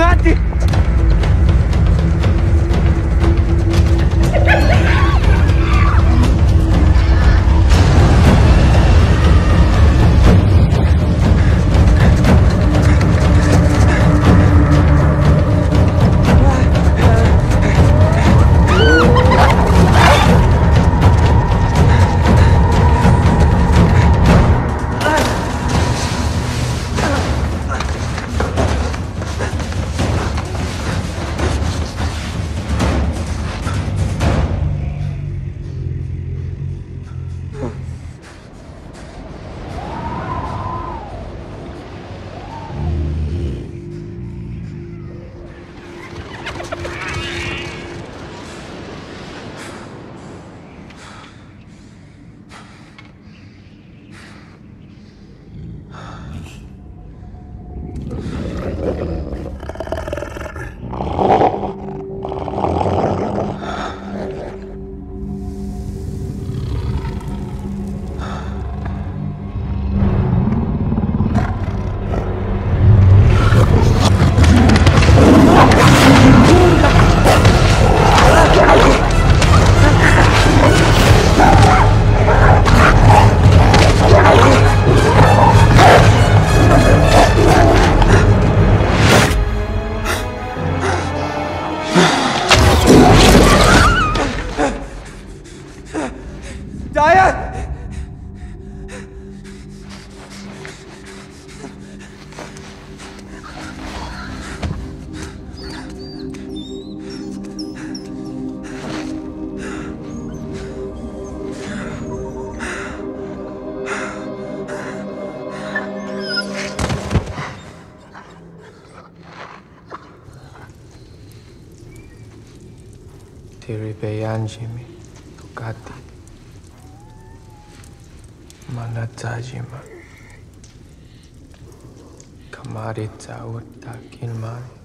Nati! Tiribeyanjimi Tukati Manatajima Kamari Tauta Kilmari